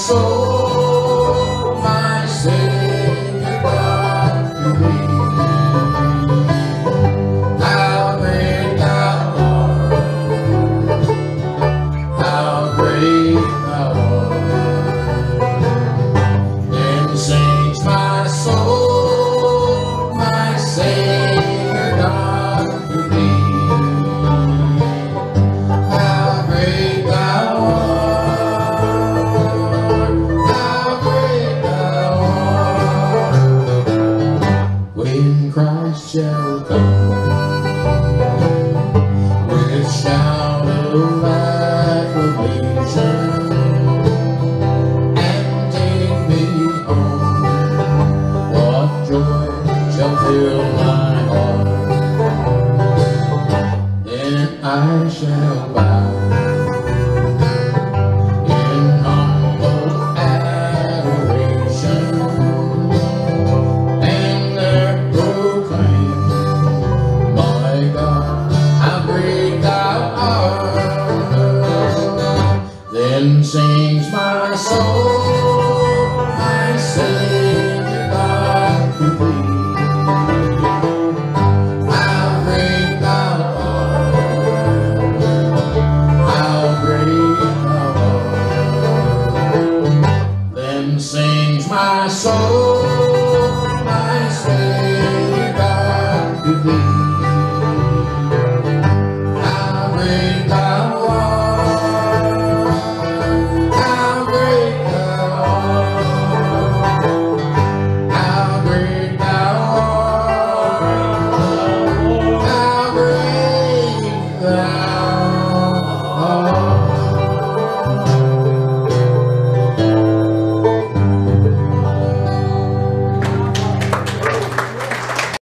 soul. shall fill my heart. Then I shall bow in humble adoration and there proclaim, My God, how great Thou art. Then sings my soul.